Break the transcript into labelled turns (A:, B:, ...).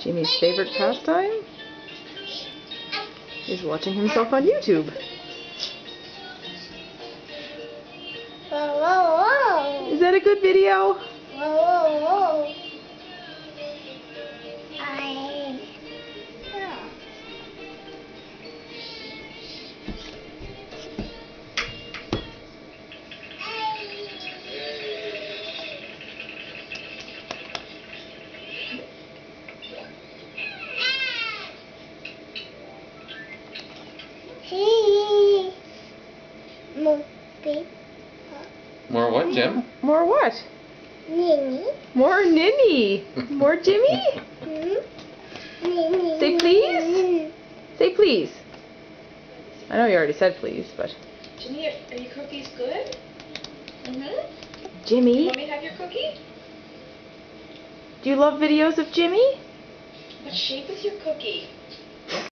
A: Jimmy's favorite pastime is watching himself on YouTube. Is that a good video?
B: Hey. Movie.
C: More what, Jim?
A: More what?
B: Ninny.
A: More Ninny. More Jimmy?
B: Ninny.
A: Say please. Say please. I know you already said please, but
D: Jimmy, are, are your cookies good? Mm-hmm.
A: Jimmy,
D: Want me to have your cookie?
A: do you love videos of Jimmy?
D: What shape is your cookie?